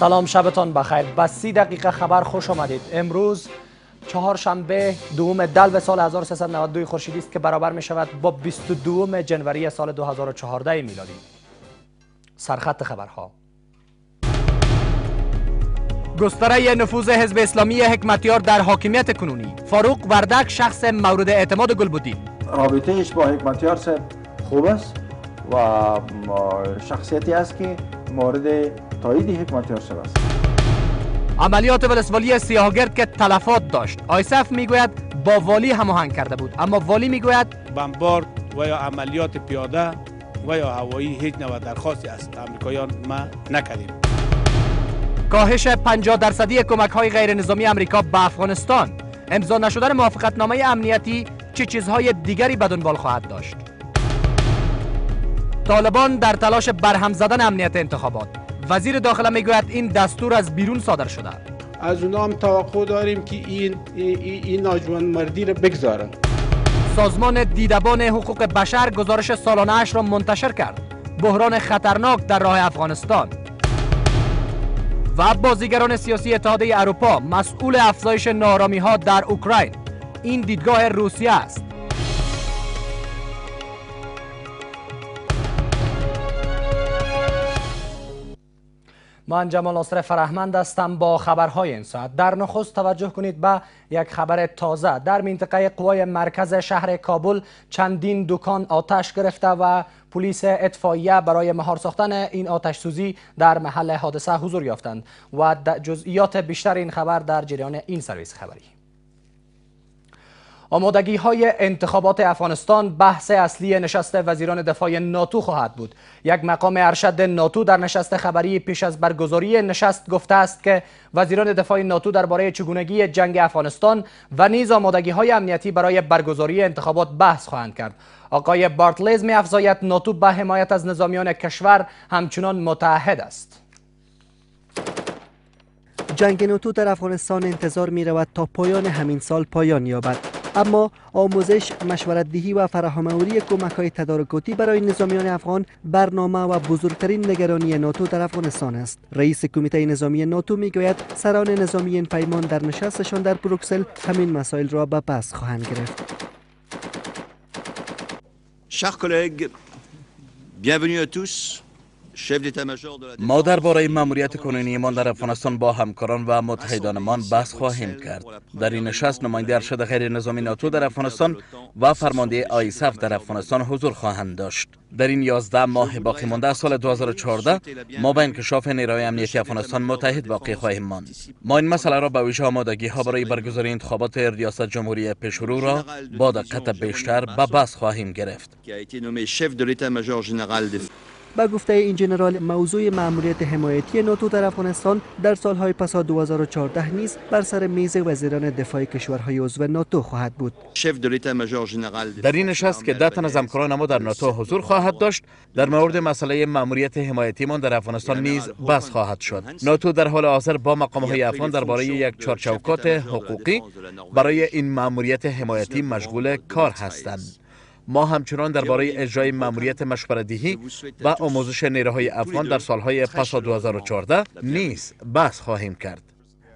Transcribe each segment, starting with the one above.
سلام شبتان بخیر. با سی دقیقه خبر خوش آمدید. امروز چهارشنبه دوم دلو سال 1392 خورشیدی است که برابر می شود با 22 جنوری سال 2014 میلادی. سرخط خبرها. گستره نفوذ حزب اسلامی حکمتیار در حاکمیت کنونی. فاروق وردک شخص مورد اعتماد گلبودین رابطهش با حکمتیار خوب است و شخصیتی است که مورد تایید حکمتیار صاحب است. عملیات ولسوالی سیاهگرد که تلفات داشت. آیسف می‌گوید با والی هماهنگ کرده بود. اما والی می‌گوید بمبارد و یا عملیات پیاده و یا هوایی هیچ نوع درخواستی از امریکایان ما نکردیم. کاهش 50 درصدی کمک های غیر نظامی امریکا به افغانستان. امضا نشدن موافقتنامه امنیتی چه چیزهای دیگری به دنبال خواهد داشت؟ طالبان در تلاش برهم زدن امنیت انتخابات. وزیر داخله می‌گوید این دستور از بیرون صادر شده. از اونا هم توقع داریم که این این, این ناجوان مردی رو بگذارن. سازمان دیدبان حقوق بشر گزارش سالانه اش را منتشر کرد. بحران خطرناک در راه افغانستان. و بازیگران سیاسی اتحادیه اروپا مسئول افزایش نارامی ها در اوکراین. این دیدگاه روسیه است. من جمال ناصر فرهمند هستم با خبرهای این ساعت. در نخست توجه کنید به یک خبر تازه. در منطقه قوای مرکز شهر کابل چندین دکان آتش گرفته و پلیس اطفائیه برای مهار ساختن این آتش سوزی در محل حادثه حضور یافتند و جزئیات بیشتر این خبر در جریان این سرویس خبری. آمادگی های انتخابات افغانستان بحث اصلی نشست وزیران دفاع ناتو خواهد بود. یک مقام ارشد ناتو در نشست خبری پیش از برگزاری نشست گفته است که وزیران دفاع ناتو درباره چگونگی جنگ افغانستان و نیز آمادگی های امنیتی برای برگزاری انتخابات بحث خواهند کرد. آقای بارتلیز می افزاید ناتو به حمایت از نظامیان کشور همچنان متحد است. جنگ ناتو در افغانستان انتظار می رود تا پایان همین سال پایان یابد. اما آموزش مشورت دهی و فراهمآوری کمک های تدارکاتی برای نظامیان افغان برنامه و بزرگترین نگرانی ناتو در افغانستان است رئیس کمیته نظامی ناتو می‌گوید سران نظامی این پیمان در نشستشان در بروکسل همین مسائل را به پس خواهند گرفت Chers bienvenue à. ما درباره ماموریت کنونیمان در افغانستان با همکاران و متحدانمان بحث خواهیم کرد. در این نشست نماینده ارشد غیر نظامی ناتو در افغانستان و فرمانده آیسف در افغانستان حضور خواهند داشت. در این 11 ماه باقی مانده از سال 2014 ما به انکشاف نیروی امنیتی افغانستان متحد باقی خواهیم ماند. ما این مسئله را به ویژه آمادگی ها برای برگزاری انتخابات ریاست جمهوری پیشرو را با دقت بیشتر به بحث خواهیم گرفت. با گفته این جنرال موضوع مأموریت حمایتی ناتو در افغانستان در سالهای پسا 2014 نیز بر سر میز وزیران دفاع کشورهای عضو ناتو خواهد بود. در این نشست که ده تن از همکاران ما در ناتو حضور خواهد داشت در مورد مسئله مأموریت حمایتیمان در افغانستان نیز بحث خواهد شد. ناتو در حال حاضر با مقام های افغان درباره یک چارچوکات حقوقی برای این مأموریت حمایتی مشغول کار هستند. ما همچنان درباره اجرای ماموریت مشورت‌دهی و آموزش نیروهای افغان در سالهای پس 2014 نیز بحث خواهیم کرد.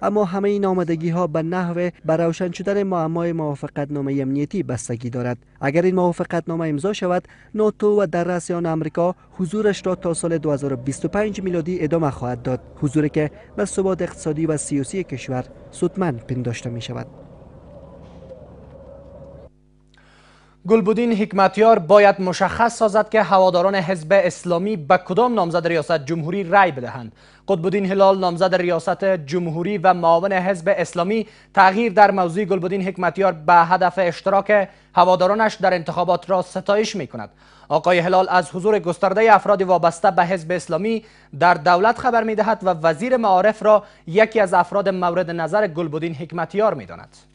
اما همه این آمدگی ها به نحو روشن شدن معمای موافقت نامه امنیتی بستگی دارد. اگر این موافقت نامه امضا شود ناتو و در رسیان آمریکا حضورش را تا سال 2025 میلادی ادامه خواهد داد. حضوری که به ثبات اقتصادی و سیاسی کشور سودمند پنداشته می شود گلبودین حکمتیار باید مشخص سازد که هواداران حزب اسلامی به کدام نامزد ریاست جمهوری رأی بدهند قطبالدین هلال نامزد ریاست جمهوری و معاون حزب اسلامی تغییر در موضوع گلبودین حکمتیار به هدف اشتراک هوادارانش در انتخابات را ستایش می کند آقای هلال از حضور گسترده افراد وابسته به حزب اسلامی در دولت خبر می دهد و وزیر معارف را یکی از افراد مورد نظر گلبودین حکمتیار می داند.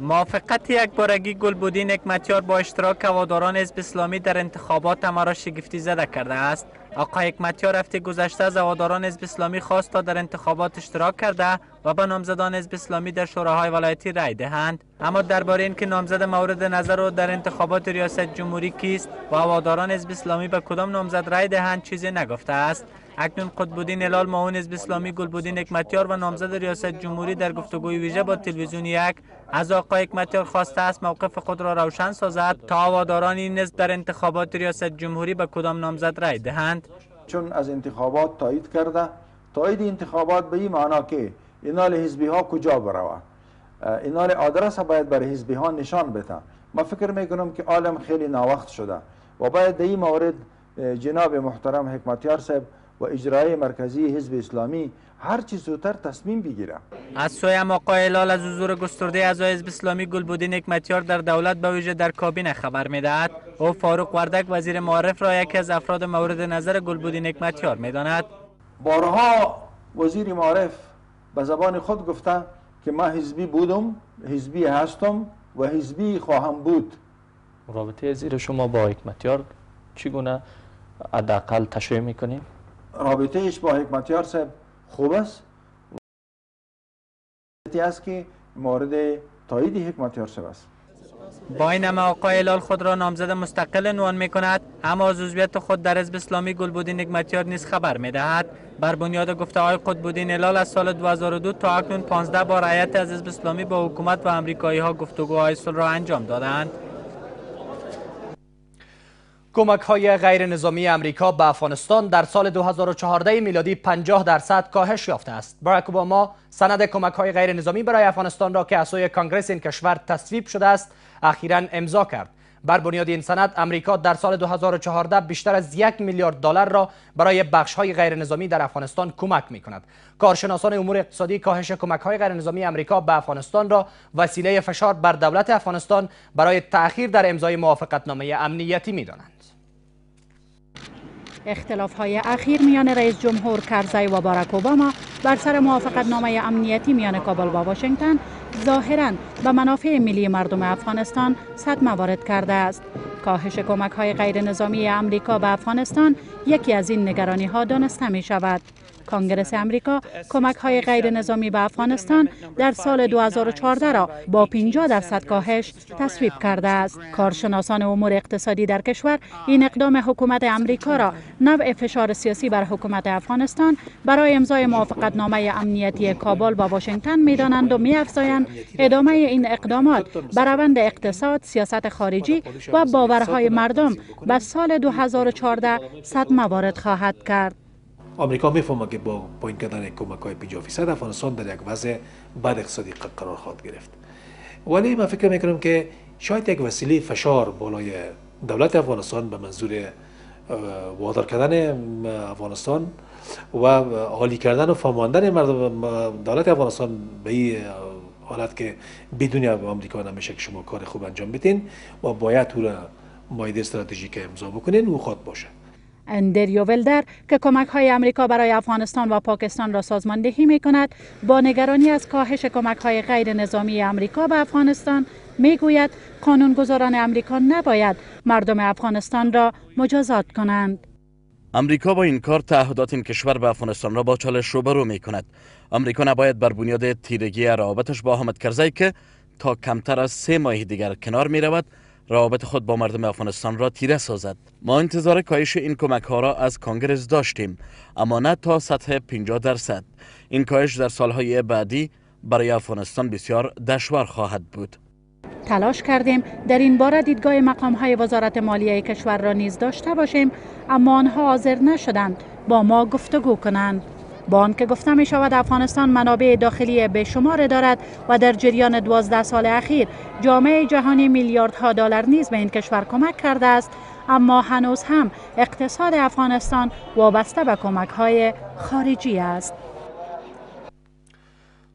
موافقت یک بارگی گلبودین حکمتیار با اشتراک هواداران حزب اسلامی در انتخابات ما را شگفتی زده کرده است. آقای حکمتیار هفته گذشته از هواداران حزب اسلامی خواست تا در انتخابات اشتراک کرده و به نامزدان حزب اسلامی در شوراهای ولایتی رای دهند. اما درباره اینکه نامزد مورد نظر و در انتخابات ریاست جمهوری کیست و هواداران حزب اسلامی به کدام نامزد رای دهند چیزی نگفته است. اکنون قطبالدین هلال معاون حزب اسلامی گلبدین حکمتیار و نامزد ریاست جمهوری در گفتگوی ویژه با تلویزیون یک از آقای حکمتیار خواسته است موقف خود را روشن سازد تا هواداران این نزد در انتخابات ریاست جمهوری به کدام نامزد رای دهند. چون از انتخابات تایید کرده تایید انتخابات به این معنا که اینال حزبی ها کجا بروه اینال آدرس باید برای حزبی ها نشان بده. ما فکر می‌کنم که عالم خیلی ناوقت شده. و باید در این مورد جناب محترم حکمتیار صاحب و اجرای مرکزی حزب اسلامی هر چیز زودتر تصمیم بگیره از سوی آقای هلال از حضور گسترده اعضای حزب اسلامی گلبودین حکمتیار در دولت به ویژه در کابینه خبر می‌دهد. او فاروق وردک وزیر معارف را یکی از افراد مورد نظر گلبودین حکمتیار می‌داند. بارها وزیر معارف به زبان خود گفته که ما حزبی بودم حزبی هستم و حزبی خواهم بود. رابطه زیر شما با حکمتیار چگونه حداقل تشریح می‌کنیم؟ رابطهش با حکمتیار صاحب خوب است. است که مورد تایید حکمتیار صاحب است. با این همه آقای هلال خود را نامزد مستقل عنوان می کند اما از عضویت خود در حزب اسلامی گلبودین نگمتیار نیز خبر می دهد بر بنیاد گفته های قطبالدین هلال از سال 2002 تا اکنون 15 بار هیئت از حزب اسلامی با حکومت و امریکایی ها گفتگوهای صلح را انجام دادند. کمک های غیر نظامی امریکا به افغانستان در سال 2014 میلادی 50 درصد کاهش یافته است. باراک اوباما سند کمک های غیر نظامی برای افغانستان را که از سوی کانگرس این کشور تصویب شده است، اخیرا امضا کرد. بر بنیاد این سند امریکا در سال 2014 بیشتر از یک میلیارد دلار را برای بخش های غیر نظامی در افغانستان کمک می کند. کارشناسان امور اقتصادی کاهش کمک های غیر نظامی امریکا به افغانستان را وسیله فشار بر دولت افغانستان برای تأخیر در امضای موافقتنامه امنیتی می دانند. اختلاف های اخیر میان رئیس جمهور کرزی و باراک اوباما بر سر موافقت نامه امنیتی میان کابل و واشنگتن ظاهرا به منافع ملی مردم افغانستان صدمه وارد کرده است. کاهش کمک های غیر نظامی امریکا به افغانستان یکی از این نگرانی ها دانسته می شود کانگرس امریکا کمک های غیر نظامی به افغانستان در سال 2014 را با 50 درصد کاهش تصویب کرده است. کارشناسان امور اقتصادی در کشور این اقدام حکومت امریکا را نوع فشار سیاسی بر حکومت افغانستان برای امضای موافقت نامه امنیتی کابل و واشنگتن می‌دانند و میافزایند ادامه این اقدامات بر روند اقتصاد، سیاست خارجی و باورهای مردم به سال 2014 صدمه وارد خواهد کرد. آمریکا می‌فهمه که با پایین کردن کمک های 50 فیصد افغانستان در یک وضع بد اقتصادی قرار خواهد گرفت. ولی من فکر می‌کنم که شاید یک وسیله فشار بالای دولت افغانستان به منظور وادار کردن افغانستان و عالی کردن و فهماندن مردم دولت افغانستان به این حالت که بدون آمریکا نمیشه که شما کار خوب انجام بدین و باید او را مایده استراتژیک امضا بکنین او خود باشه. اندریو ولدر که کمک های امریکا برای افغانستان و پاکستان را سازماندهی می کند با نگرانی از کاهش کمک های غیر نظامی امریکا به افغانستان می گوید قانونگذاران امریکا نباید مردم افغانستان را مجازات کنند. امریکا با این کار تعهدات این کشور به افغانستان را با چالش روبرو می کند. امریکا نباید بر بنیاد تیرگی روابطش با حامد کرزی که تا کمتر از سه ماه دیگر کنار می رود روابط خود با مردم افغانستان را تیره سازد. ما انتظار کاهش این کمک ها را از کانگرس داشتیم اما نه تا سطح 50 درصد. این کاهش در سالهای بعدی برای افغانستان بسیار دشوار خواهد بود. تلاش کردیم در این باره دیدگاه مقام های وزارت مالیه کشور را نیز داشته باشیم اما آنها حاضر نشدند با ما گفتگو کنند. با آنکه گفته می شود افغانستان منابع داخلی به شمار دارد و در جریان دوازده سال اخیر جامعه جهانی میلیاردها دلار نیز به این کشور کمک کرده است. اما هنوز هم اقتصاد افغانستان وابسته به کمک های خارجی است.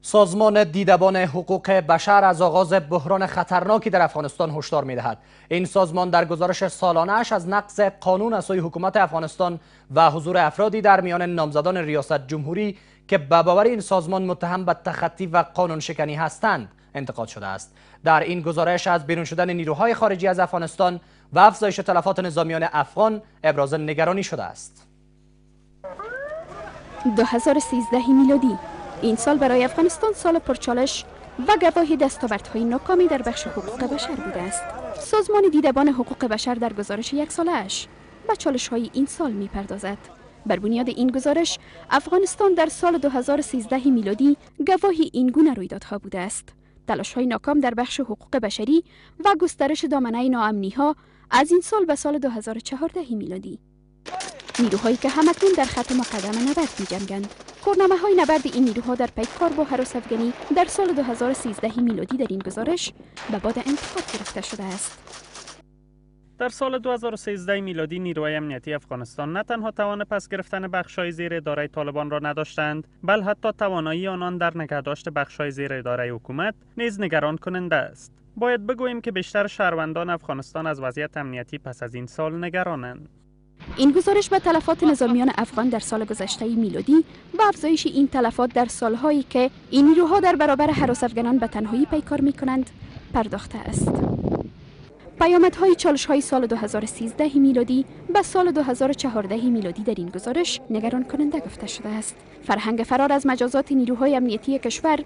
سازمان دیدبان حقوق بشر از آغاز بحران خطرناکی در افغانستان هشدار می‌دهد. این سازمان در گزارش سالانهاش از نقض قانون از سوی حکومت افغانستان و حضور افرادی در میان نامزدان ریاست جمهوری که به باور این سازمان متهم به تخطی و قانون شکنی هستند انتقاد شده است. در این گزارش از بیرون شدن نیروهای خارجی از افغانستان و افزایش تلفات نظامیان افغان ابراز نگرانی شده است. 2013 میلادی این سال برای افغانستان سال پرچالش و گواهی دستاوردهای ناکامی در بخش حقوق بشر بوده است. سازمان دیدبان حقوق بشر در گزارش یک سالش به چالش های این سال می پردازد بر بنیاد این گزارش افغانستان در سال 2013 میلادی گواهی این گونه رویدادها بوده است. تلاش های ناکام در بخش حقوق بشری و گسترش دامنه ناامنی ها از این سال به سال 2014 میلادی. نیروهایی که همکنون در خط مقدم نبرد می جنگند. کارنامه های نبرد این نیروها در پیکار با حراس افغانی در سال 2013 میلادی در این گزارش به باد انتخاب گرفته شده است. در سال 2013 میلادی نیروهای امنیتی افغانستان نه تنها توان پس گرفتن بخشای زیر اداره طالبان را نداشتند بل حتی توانایی آنان در نگهداشت بخشای زیر اداره حکومت نیز نگران کننده است باید بگوییم که بیشتر شهروندان افغانستان از وضعیت امنیتی پس از این سال نگرانند این گزارش به تلفات نظامیان افغان در سال گذشته میلادی و افزایش این تلفات در سالهایی که این نیروها در برابر حراس افغانان به تنهایی پیکار می کنند پرداخته است. پیامدهای چالش های سال 2013 میلادی به سال 2014 میلادی در این گزارش نگران کننده گفته شده است. فرهنگ فرار از مجازات نیروهای امنیتی کشور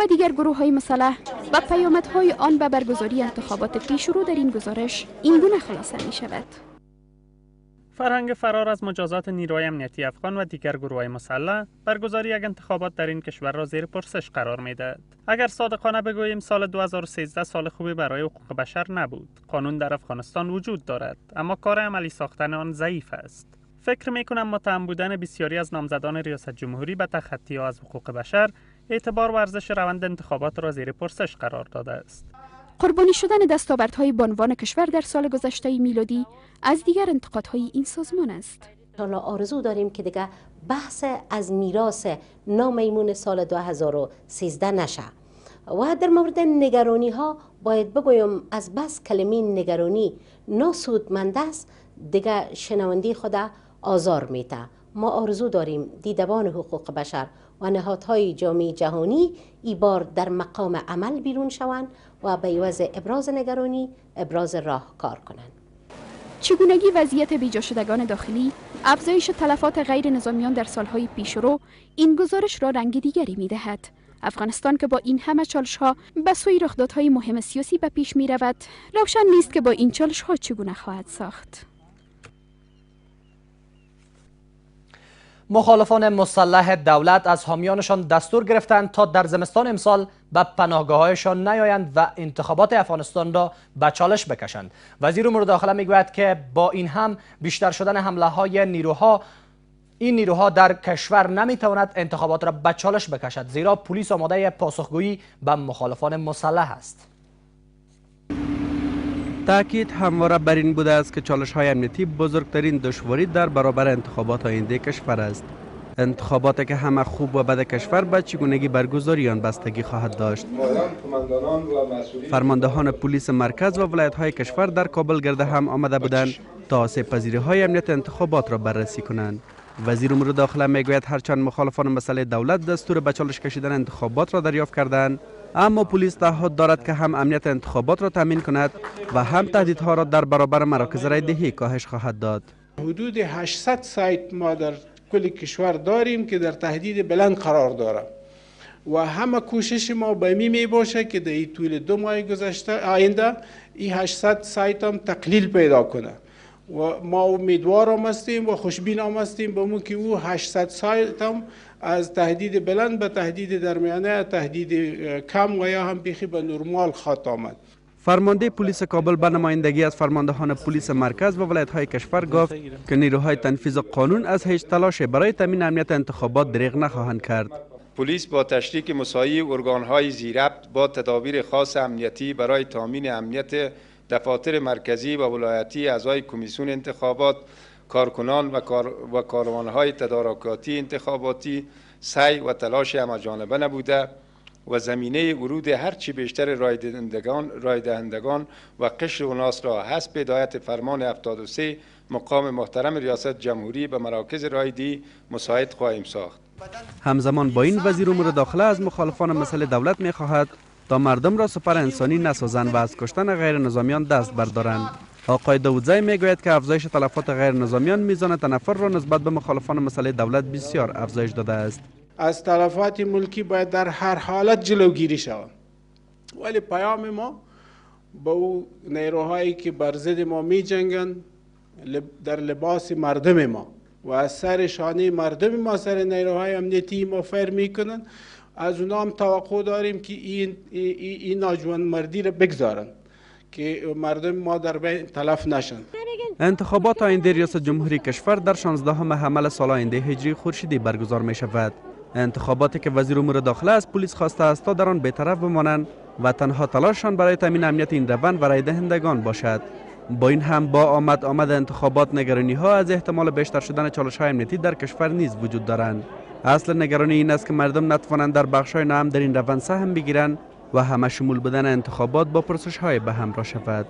و دیگر گروه های مسلح و پیامدهای آن به برگزاری انتخابات پیشرو در این گزارش این گونه خلاصه می شود. فرهنگ فرار از مجازات نیروهای امنیتی افغان و دیگر گروه مسلح برگزاری یک انتخابات در این کشور را زیر پرسش قرار می‌دهد. اگر صادقانه بگوییم سال 2013 سال خوبی برای حقوق بشر نبود. قانون در افغانستان وجود دارد اما کار عملی ساختن آن ضعیف است. فکر می کنم متهم بودن بسیاری از نامزدان ریاست جمهوری به تخطی از حقوق بشر اعتبار و ارزش روند انتخابات را زیر پرسش قرار داده است. قربانی شدن دستاوردهای بانوان کشور در سال گذشته میلادی از دیگر انتقادهای این سازمان است. حالا آرزو داریم که دیگه بحث از میراث نامیمون سال 2013 نشه و در مورد نگرانی ها باید بگویم از بس کلمه نگرانی ناسودمند است دیگه شنوندی خدا آزار میته ما آرزو داریم دیدبان حقوق بشر و نهادهای جامعه جهانی ای بار در مقام عمل بیرون شوند و به عوض ابراز نگرانی ابراز راه کار کنند چگونگی وضعیت بیجا شدگان داخلی افزایش تلفات غیر نظامیان در سالهای پیشرو این گزارش را رنگ دیگری می دهد. افغانستان که با این همه چالش ها به سوی رخدادهای مهم سیاسی به پیش می رود روشن نیست که با این چالش ها چگونه خواهد ساخت مخالفان مسلح دولت از حامیانشان دستور گرفتند تا در زمستان امسال به پناهگاههایشان نیایند و انتخابات افغانستان را به چالش بکشند. وزیر امور داخله می‌گوید که با این هم بیشتر شدن حمله های نیروها این نیروها در کشور نمی‌تواند انتخابات را به چالش بکشد زیرا پلیس آماده پاسخگویی به مخالفان مسلح است. تاکید همواره بر این بوده است که چالش های امنیتی بزرگترین دشواری در برابر انتخابات آینده کشور است. انتخابات که همه خوب و بد کشور به چگونگی برگزاری آن بستگی خواهد داشت. فرماندهان پلیس مرکز و ولایت های کشور در کابل گرده هم آمده بودند تا آسیب پذیری های امنیت انتخابات را بررسی کنند. وزیر امور داخله می‌گوید هرچند مخالفان مسئله دولت دستور به چالش کشیدن انتخابات را دریافت کردند اما پلیس تعهد دارد که هم امنیت انتخابات را تامین کند و هم تهدیدها را در برابر مراکز رای دهی کاهش خواهد داد. حدود 800 سایت ما در کل کشور داریم که در تهدید بلند قرار داره و همه کوشش ما به می می باشه که در طول دو ماه گذشته آینده این 800 سایت هم تقلیل پیدا کنه. و ما امیدوار هم هستیم و خوشبین هم هستیم به که او 800 سایت هم از تهدید بلند به تهدید درمیانه تهدید کم و یا هم بیخی به نرمال خواهد آمد. فرمانده پلیس کابل به نمایندگی از فرماندهان پلیس مرکز و ولایت های کشور گفت که نیروهای تنفیذ قانون از هیچ تلاش برای تامین امنیت انتخابات دریغ نخواهند کرد. پلیس با تشریک مساعی ارگانهای زیربط با تدابیر خاص امنیتی برای تامین امنیت دفاتر مرکزی و ولایتی اعضای کمیسیون انتخابات کارکنان و, کار و کاروانهای تدارکاتی انتخاباتی سعی و تلاش همه نبوده و زمینه ورود هرچی بیشتر رایدهندگان رایدهندگان و قشر و ناس را حسب هدایت فرمان 73 مقام محترم ریاست جمهوری به مراکز رایدی مساعد خواهیم ساخت. همزمان با این وزیر امور داخله از مخالفان مسئله دولت می خواهد تا مردم را سپر انسانی نسازند و از کشتن غیر نظامیان دست بردارند. آقای داودزای می‌گوید که افزایش تلفات غیر نظامیان میزان تنفر را نسبت به مخالفان مسئله دولت بسیار افزایش داده است. از تلفات ملکی باید در هر حالت جلوگیری شود. ولی پیام ما با او نیروهایی که بر ضد ما می جنگن در لباس مردم ما و از سر شانه مردم ما سر نیروهای امنیتی ما فر می‌کنن از اونا هم توقع داریم که این, این, مردی را بگذارن که مردم ما در بین تلف نشن. انتخابات آینده ریاست جمهوری کشور در 16 حمل سال آینده هجری خورشیدی برگزار می شود. انتخاباتی که وزیر امور داخله از پلیس خواسته است تا در آن بیطرف بمانند و تنها تلاششان برای تامین امنیت این روند و رای دهندگان باشد. با این هم با آمد آمد انتخابات نگرانی ها از احتمال بیشتر شدن چالش های امنیتی در کشور نیز وجود دارند. اصل نگرانی این است که مردم نتوانند در بخش های نام در این روند سهم بگیرند و همه شمول بدن انتخابات با پرسش های به همراه شود.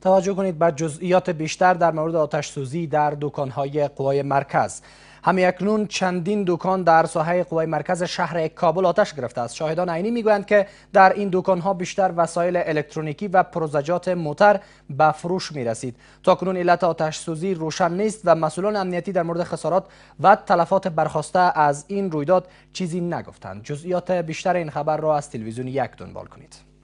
توجه کنید به جزئیات بیشتر در مورد آتش سوزی در دکان های قوای مرکز. اکنون چندین دکان در ساحه قوای مرکز شهر کابل آتش گرفته است. شاهدان عینی می‌گویند که در این دکان ها بیشتر وسایل الکترونیکی و پروزجات موتر به فروش می رسید کنون علت آتش سوزی روشن نیست و مسئولان امنیتی در مورد خسارات و تلفات برخواسته از این رویداد چیزی نگفتند. جزئیات بیشتر این خبر را از تلویزیون یک دنبال کنید.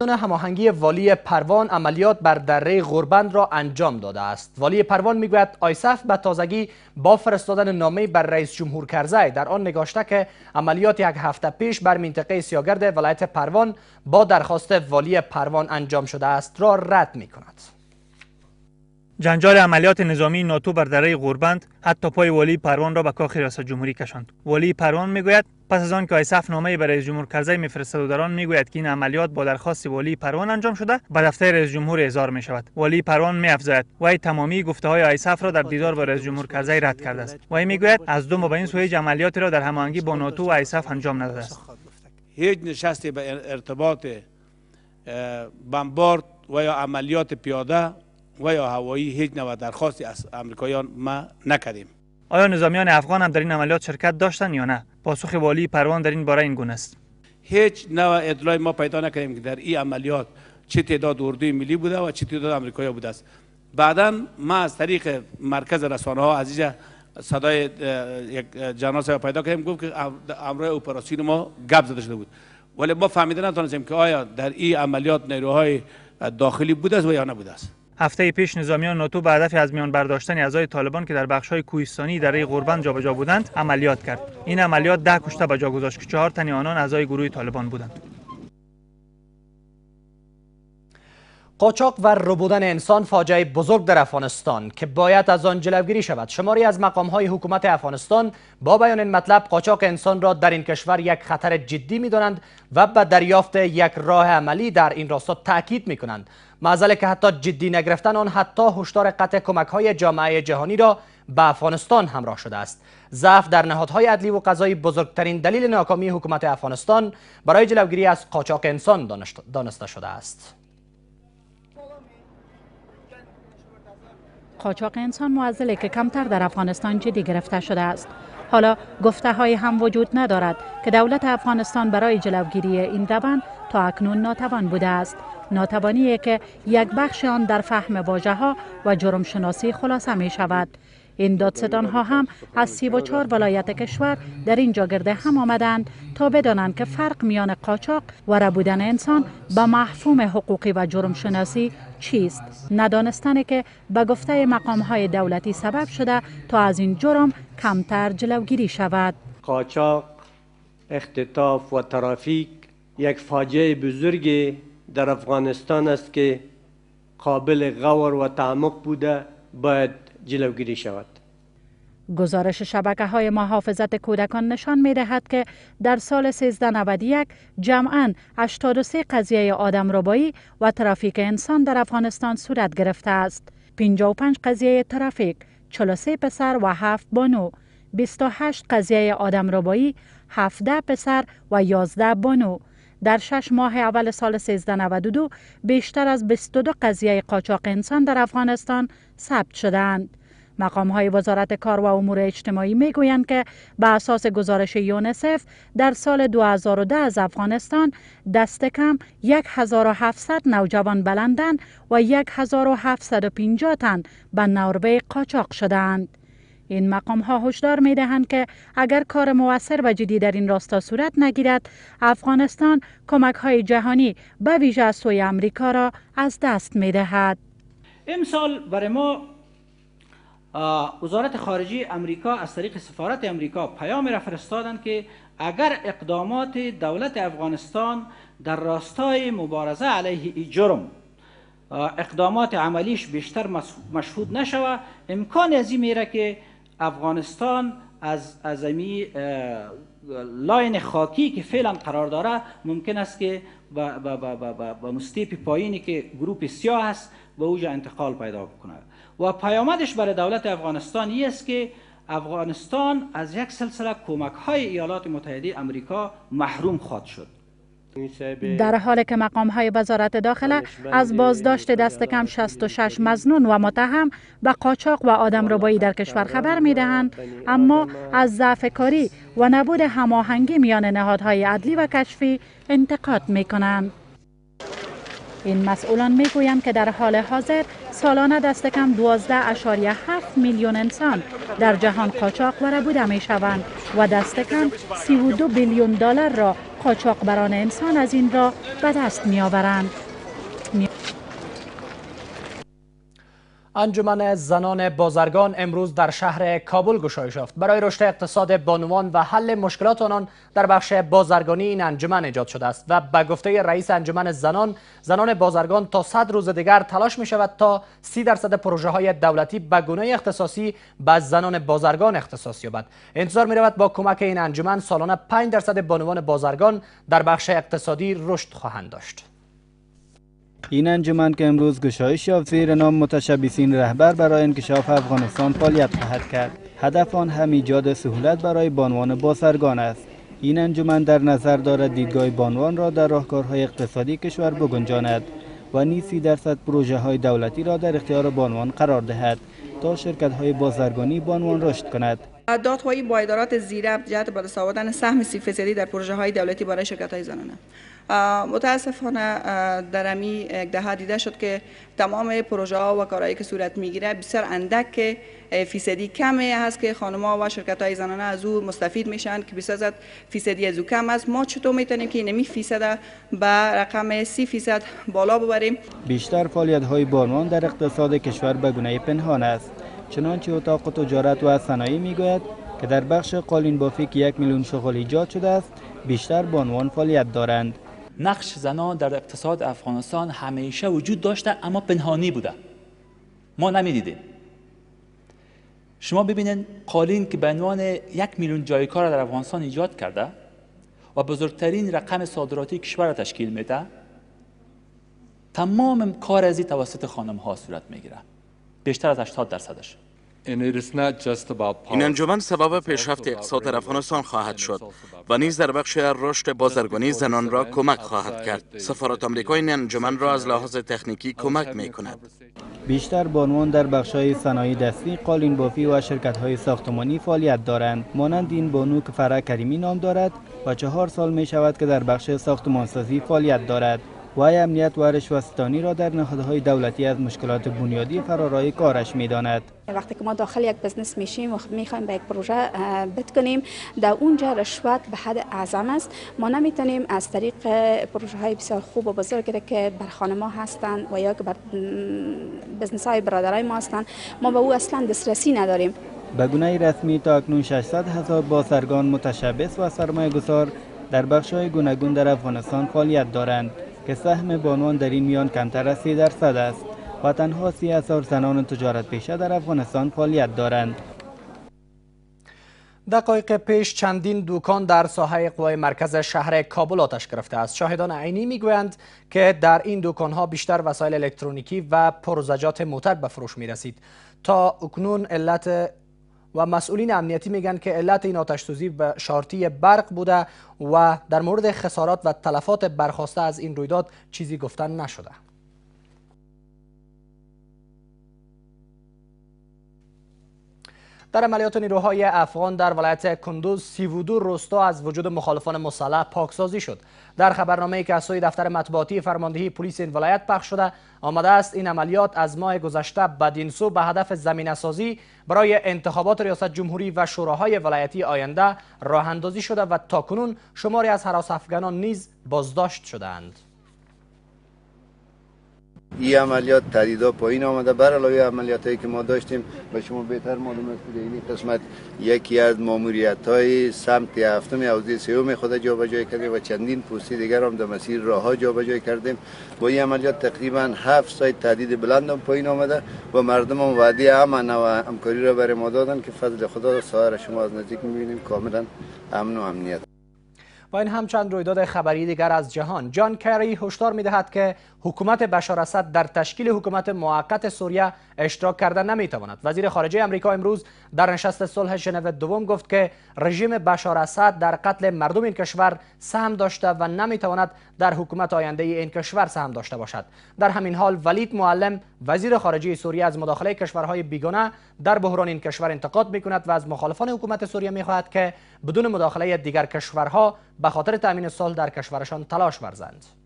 هماهنگی والی پروان عملیات بر دره غربند را انجام داده است. والی پروان می‌گوید آیسف به تازگی با فرستادن نامه بر رئیس جمهور کرزی در آن نگاشته که عملیات یک هفته پیش بر منطقه سیاگرد ولایت پروان با درخواست والی پروان انجام شده است را رد می کند جنجال عملیات نظامی ناتو بر دره غربند حتی پای والی پروان را به کاخ ریاست جمهوری کشاند. والی پروان می‌گوید پس از آن که آیسف نامه برای جمهور کرزی میفرستد و در آن می‌گوید که این عملیات با درخواست والی پروان انجام شده به دفتر رئیس جمهور اظهار می شود والی پروان میافزاید وی تمامی گفته های آیسف را در دیدار با رئیس جمهور کرزی رد کرده است. وی می‌گوید از دو این سوی عملیاتی را در هماهنگی با ناتو و آیسف انجام نداده است. هیچ نشستی به ارتباط بمبارد و یا عملیات پیاده و یا هوایی هیچ نوع درخواستی از امریکایان ما نکردیم. آیا نظامیان افغان هم در این عملیات شرکت داشتن یا نه؟ پاسخ والی پروان در این باره این گونه است. هیچ نوع اطلاعی ما پیدا نکردیم که در این عملیات چه تعداد اردوی ملی بوده و چه تعداد امریکایی بوده است. بعدا ما از طریق مرکز رسانه ها از صدای یک جناس پیدا کردیم گفت که امروز اپراسیون ما گپ زده شده بود. ولی ما فهمیده نتونستیم که آیا در این عملیات نیروهای داخلی بوده است و یا نبوده است. هفته پیش نظامیان ناتو به هدف از میان برداشتن اعضای طالبان که در بخش‌های کوهستانی در قربان جابجا بودند عملیات کرد. این عملیات ده کشته به جا گذاشت که چهار تن آنان اعضای گروه طالبان بودند. قاچاق و ربودن انسان فاجعه بزرگ در افغانستان که باید از آن جلوگیری شود. شماری از مقام های حکومت افغانستان با بیان این مطلب قاچاق انسان را در این کشور یک خطر جدی می دانند و به دریافت یک راه عملی در این راستا تاکید می کنند معزله که حتی جدی نگرفتن آن حتی هشدار قطع کمک های جامعه جهانی را به افغانستان همراه شده است. ضعف در نهادهای عدلی و قضایی بزرگترین دلیل ناکامی حکومت افغانستان برای جلوگیری از قاچاق انسان دانسته شده است. قاچاق انسان معضله که کمتر در افغانستان جدی گرفته شده است. حالا گفته های هم وجود ندارد که دولت افغانستان برای جلوگیری این روند تا اکنون ناتوان بوده است. ناتوانی که یک بخش آن در فهم واژه ها و جرم شناسی خلاصه می شود این دادستان ها هم از سی و چار ولایت کشور در اینجا گرده هم آمدند تا بدانند که فرق میان قاچاق و ربودن انسان به محفوم حقوقی و جرم شناسی چیست. ندانستن که به گفته مقام های دولتی سبب شده تا از این جرم کمتر جلوگیری شود. قاچاق اختطاف و ترافیک یک فاجعه بزرگی در افغانستان است که قابل غور و تعمق بوده باید جلوگیری شود گزارش شبکه های محافظت کودکان نشان می دهد که در سال 1391 جمعاً 83 قضیه آدم ربایی و ترافیک انسان در افغانستان صورت گرفته است. 55 قضیه ترافیک، 43 پسر و 7 بانو، 28 قضیه آدم ربایی، 17 پسر و 11 بانو. در شش ماه اول سال 1392 بیشتر از 22 قضیه قاچاق انسان در افغانستان ثبت شدند. مقام های وزارت کار و امور اجتماعی می گویند که به اساس گزارش یونسف در سال 2010 از افغانستان دست کم 1700 نوجوان بلندن و 1750 تن به نروژ قاچاق شدند. این مقام ها هشدار می دهند که اگر کار موثر و جدی در این راستا صورت نگیرد افغانستان کمک های جهانی به ویژه از سوی امریکا را از دست می دهد امسال برای ما وزارت خارجه امریکا از طریق سفارت امریکا پیام را فرستادند که اگر اقدامات دولت افغانستان در راستای مبارزه علیه ای جرم اقدامات عملیش بیشتر مشهود نشود امکان از این میره که افغانستان از از لاین خاکی که فعلا قرار داره ممکن است که با, با, با, با, با مستیپ پایینی که گروپ سیاه است به اوجا انتقال پیدا کنه و پیامدش برای دولت افغانستان است که افغانستان از یک سلسله کمک های ایالات متحده امریکا محروم خواهد شد. در حالی که مقام های وزارت داخله از بازداشت دست کم 66 مزنون و متهم به قاچاق و آدم ربایی در کشور خبر می دهند اما از ضعف کاری و نبود هماهنگی میان نهادهای عدلی و کشفی انتقاد می کنند. این مسئولان می گویند که در حال حاضر سالانه دست کم 12.7 میلیون انسان در جهان قاچاق و ربوده می شوند و دست کم 32 بیلیون دلار را قاچاقبران انسان از این را به دست می آورند. انجمن زنان بازرگان امروز در شهر کابل گشایش یافت. برای رشد اقتصاد بانوان و حل مشکلات آنان در بخش بازرگانی این انجمن ایجاد شده است و به گفته رئیس انجمن زنان زنان بازرگان تا صد روز دیگر تلاش می شود تا سی درصد پروژه های دولتی به گونه اختصاصی به زنان بازرگان اختصاص یابد. انتظار می رود با کمک این انجمن سالانه 5 درصد بانوان بازرگان در بخش اقتصادی رشد خواهند داشت. این انجمن که امروز گشایش یافت زیر نام متشبسین رهبر برای انکشاف افغانستان فعالیت خواهد کرد. هدف آن هم ایجاد سهولت برای بانوان بازرگان است. این انجمن در نظر دارد دیدگاه بانوان را در راهکارهای اقتصادی کشور بگنجاند و نیز سی درصد پروژه های دولتی را در اختیار بانوان قرار دهد تا شرکت های بازرگانی بانوان رشد کند. دادخواهی با ادارات زیره جهت به آوردن سهم سی فیصدی در پروژه های دولتی برای شرکت های زنانه متاسفانه در امی یک دهه دیده شد که تمام پروژه ها و کارهایی که صورت می‌گیره بسیار اندک فیصدی کمی هست که خانم و شرکت های زنانه از او مستفید میشن که 20 فیصدی از او کم است. ما چطور می‌تونیم که نمی فیصد به رقم سی فیصد بالا ببریم؟ بیشتر فعالیت های بانوان در اقتصاد کشور به گونه پنهان است. چنانچه اتاق تجارت و صنایع می‌گوید که در بخش قالین بافی که یک میلیون شغل ایجاد شده است بیشتر بانوان فعالیت دارند. نقش زنان در اقتصاد افغانستان همیشه وجود داشته اما پنهانی بوده. ما نمی‌دیدیم. شما ببینید قالین که به عنوان یک میلیون جای کار در افغانستان ایجاد کرده و بزرگترین رقم صادراتی کشور را تشکیل میده تمام کار ازی توسط خانم ها صورت می‌گیره. بیشتر از 80 درصدش. این انجمن سبب پیشرفت اقتصاد افغانستان خواهد شد و نیز در بخش رشد بازرگانی زنان را کمک خواهد کرد. سفارت آمریکا این انجمن را از لحاظ تکنیکی کمک می کند بیشتر بانوان در بخش های صنایع دستی قالین بافی و شرکت های ساختمانی فعالیت دارند. مانند این بانو که فرع کریمی نام دارد و چهار سال می شود که در بخش ساختمانسازی فعالیت دارد. وی امنیت و رشوهستانی را در نهادهای دولتی از مشکلات بنیادی فرارای کارش می‌داند. وقتی که ما داخل یک بزنس میشیم و می‌خوایم به یک پروژه بت کنیم در اونجا رشوت به حد اعظم است. ما نمی‌تونیم از طریق پروژه های بسیار خوب و بزرگی که بر خانه ما هستند و یا که بر بزنس های برادرای ما هستند ما به او اصلا دسترسی نداریم. به گونه رسمی تا اکنون 600 هزار بازرگان متشبس و سرمایه گذار در بخش های گوناگون در افغانستان فعالیت دارند. که سهم بانوان در این میان کمتر از 3 درصد است و تنها سی هزار زنان تجارت پیشه در افغانستان فعالیت دارند. دقایق پیش چندین دوکان در ساحه قوای مرکز شهر کابل آتش گرفته است. شاهدان عینی می‌گویند که در این دوکان ها بیشتر وسایل الکترونیکی و پرزجات موتر به فروش می رسید. تا اکنون علت و مسئولین امنیتی میگن که علت این آتش سوزی به شارتی برق بوده و در مورد خسارات و تلفات برخواسته از این رویداد چیزی گفتن نشده. در عملیات نیروهای افغان در ولایت کندوز 32 روستا از وجود مخالفان مسلح پاکسازی شد. در خبرنامه‌ای که از سوی دفتر مطبوعاتی فرماندهی پلیس این ولایت پخش شده آمده است این عملیات از ماه گذشته بدین سو به هدف زمینه سازی برای انتخابات ریاست جمهوری و شوراهای ولایتی آینده راه اندازی شده و تاکنون شماری از حراس افغانان نیز بازداشت شدند این عملیات تعدیدا پایین آمده. بر علاوه عملیات هایی که ما داشتیم و شما بهتر معلوم است که این قسمت یکی از ماموریت های سمت هفتم حوزه سوم خود جابجایی کردیم و چندین پستی دیگر هم در مسیر راه ها جابجایی کردیم. با این عملیات تقریبا هفت سایت تعدید بلند هم پایین آمده و مردم هم وعده امن و همکاری را برای ما دادن که فضل خدا سایر شما از نزدیک می‌بینیم. کاملا امن و امنیت. با این هم چند رویداد خبری دیگر از جهان جان کری هشدار می‌دهد که حکومت بشار اسد در تشکیل حکومت موقت سوریه اشتراک کرده نمی‌تواند. وزیر خارجه امریکا امروز در نشست صلح ژنو دوم گفت که رژیم بشار اسد در قتل مردم این کشور سهم داشته و نمی‌تواند در حکومت آینده این کشور سهم داشته باشد. در همین حال ولید معلم وزیر خارجه سوریه از مداخله کشورهای بیگانه در بحران این کشور انتقاد می‌کند و از مخالفان حکومت سوریه می‌خواهد که بدون مداخله دیگر کشورها به خاطر تامین صلح در کشورشان تلاش ورزند.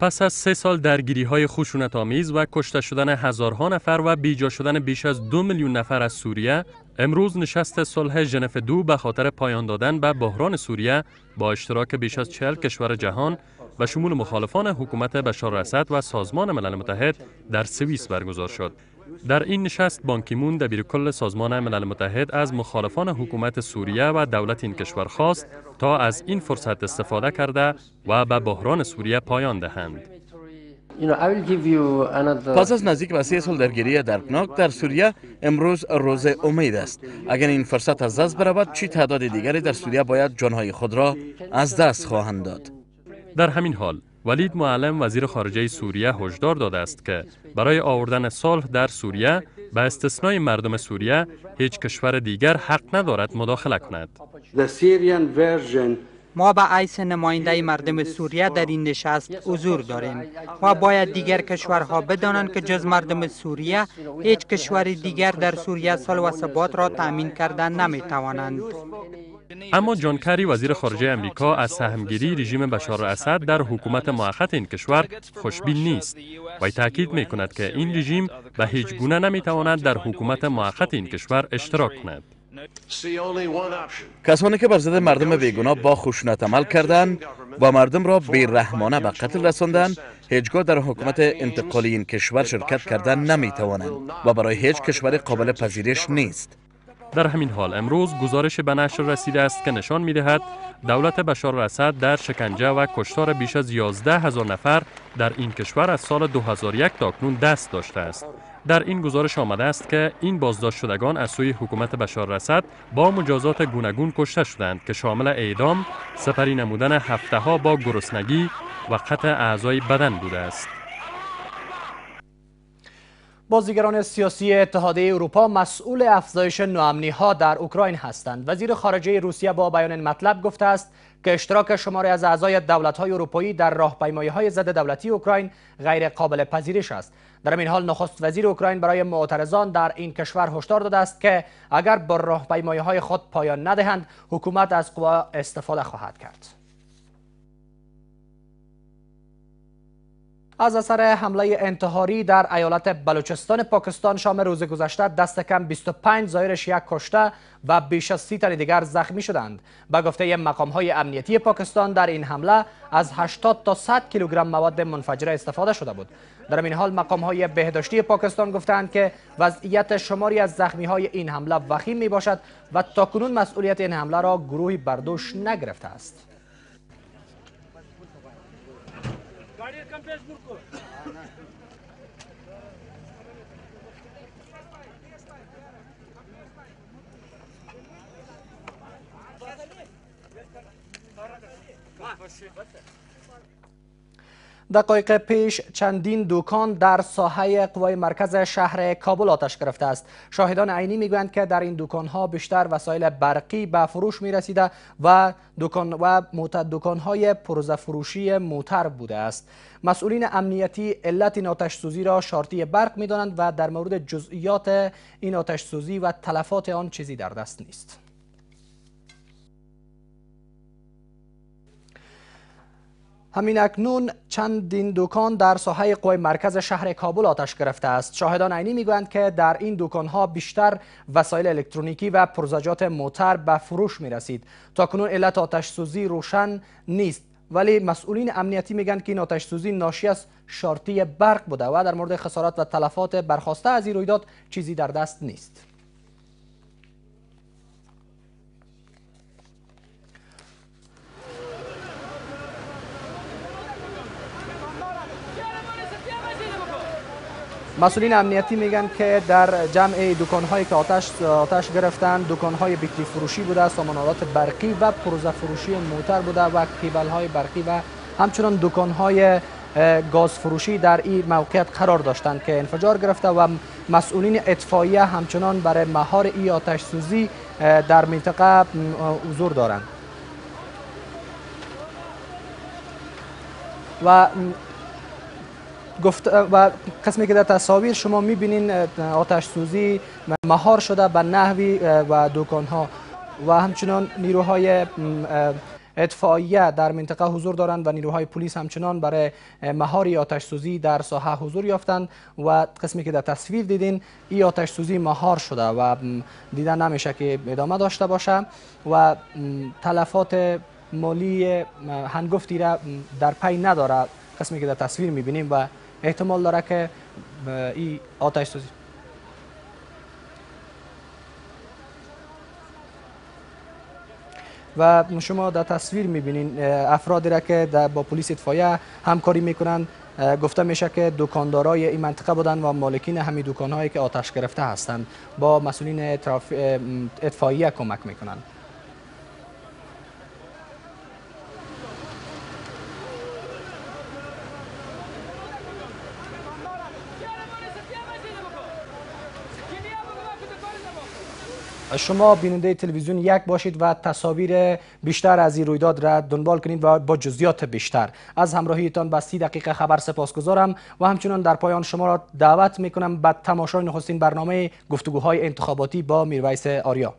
پس از سه سال درگیری های خشونت آمیز و کشته شدن هزارها نفر و بیجا شدن بیش از دو میلیون نفر از سوریه امروز نشست صلح ژنو دو به خاطر پایان دادن به بحران سوریه با اشتراک بیش از چهل کشور جهان و شمول مخالفان حکومت بشار اسد و سازمان ملل متحد در سوئیس برگزار شد. در این نشست بانکیمون دبیر کل سازمان ملل متحد از مخالفان حکومت سوریه و دولت این کشور خواست تا از این فرصت استفاده کرده و به بحران سوریه پایان دهند. پس از نزدیک به سه سال درگیری دردناک در سوریه امروز روز امید است اگر این فرصت از دست برود چی تعداد دیگری در سوریه باید جانهای خود را از دست خواهند داد در همین حال ولید معلم وزیر خارجه سوریه هشدار داده است که برای آوردن صلح در سوریه به استثنای مردم سوریه هیچ کشور دیگر حق ندارد مداخله کند. ما به عیس نماینده مردم سوریه در این نشست حضور داریم و باید دیگر کشورها بدانند که جز مردم سوریه هیچ کشور دیگر در سوریه صلح و ثبات را تأمین کردن نمی توانند. اما جان کری وزیر خارجه امریکا از سهمگیری رژیم بشار اسد در حکومت موقت این کشور خوشبین نیست و تاکید می کند که این رژیم به هیچ گونه نمی تواند در حکومت موقت این کشور اشتراک کند. کسانی که بر ضد مردم بیگناه با خشونت عمل کردند و مردم را بیرحمانه به قتل رساندند هیچگاه در حکومت انتقالی این کشور شرکت کردن نمی توانند و برای هیچ کشور قابل پذیرش نیست در همین حال امروز گزارش به نشر رسیده است که نشان می دهد دولت بشار اسد در شکنجه و کشتار بیش از 11 هزار نفر در این کشور از سال 2001 تا اکنون دست داشته است. در این گزارش آمده است که این بازداشت شدگان از سوی حکومت بشار اسد با مجازات گوناگون کشته شدند که شامل اعدام، سپری نمودن هفته ها با گرسنگی و قطع اعضای بدن بوده است. بازیگران سیاسی اتحادیه اروپا مسئول افزایش نوامنی ها در اوکراین هستند. وزیر خارجه روسیه با بیان مطلب گفته است که اشتراک شماری از اعضای دولت های اروپایی در راهپیمایی های ضد دولتی اوکراین غیر قابل پذیرش است. در این حال نخست وزیر اوکراین برای معترضان در این کشور هشدار داده است که اگر با راهپیمایی های خود پایان ندهند حکومت از قوا استفاده خواهد کرد. از اثر حمله انتحاری در ایالت بلوچستان پاکستان شام روز گذشته دست کم 25 زایر شیعه کشته و بیش از 30 تن دیگر زخمی شدند. به گفته مقام های امنیتی پاکستان در این حمله از 80 تا 100 کیلوگرم مواد منفجره استفاده شده بود. در این حال مقام های بهداشتی پاکستان گفتند که وضعیت شماری از زخمی های این حمله وخیم می باشد و تاکنون مسئولیت این حمله را گروهی بردوش نگرفته است. наш Гурко. А, наш Гурко. Вообще. دقایق پیش چندین دکان در ساحه قوای مرکز شهر کابل آتش گرفته است. شاهدان عینی می‌گویند که در این دکانها بیشتر وسایل برقی به فروش می رسیده و دکان و دکان های پرزه فروشی موتر بوده است. مسئولین امنیتی علت این آتش سوزی را شارتی برق می دانند و در مورد جزئیات این آتش سوزی و تلفات آن چیزی در دست نیست. همین اکنون چندین دکان در ساحه قوی مرکز شهر کابل آتش گرفته است. شاهدان عینی می‌گویند که در این دکان ها بیشتر وسایل الکترونیکی و پرزجات موتر به فروش می رسید تا کنون علت آتش سوزی روشن نیست. ولی مسئولین امنیتی میگن که این آتش سوزی ناشی از شارتی برق بوده و در مورد خسارات و تلفات برخواسته از این رویداد چیزی در دست نیست. مسئولین امنیتی میگن که در جمع دکانهایی که آتش آتش گرفتن دکانهای بیکری فروشی بوده سامانالات برقی و پروزه فروشی موتر بوده و کیبل های برقی و همچنان دکانهای گاز فروشی در این موقعیت قرار داشتند که انفجار گرفته و مسئولین اطفاییه همچنان برای مهار ای آتش سوزی در منطقه حضور دارند. و گفت و قسمی که در تصاویر شما می‌بینین آتش سوزی مهار شده به نحوی و دکان ها و همچنان نیروهای اطفائیه در منطقه حضور دارند و نیروهای پلیس همچنان برای مهار آتش سوزی در ساحه حضور یافتند و قسمی که در تصویر دیدین این آتش سوزی مهار شده و دیدن نمیشه که ادامه داشته باشه و تلفات مالی هنگفتی را در پی نداره قسمی که در تصویر می‌بینیم و احتمال داره که این آتش سوزی. و شما در تصویر می‌بینین افرادی را که با پلیس اطفایه همکاری می‌کنند گفته میشه که دکاندارای این منطقه بودند و مالکین همین دکانهایی که آتش گرفته هستند. با مسئولین اطفاییه کمک می‌کنند شما بیننده تلویزیون یک باشید و تصاویر بیشتر از این رویداد را دنبال کنید و با جزئیات بیشتر. از همراهیتان با سی دقیقه خبر سپاسگزارم و همچنان در پایان شما را دعوت می‌کنم به تماشای نخستین برنامه گفتگوهای انتخاباتی با میرویس آریا.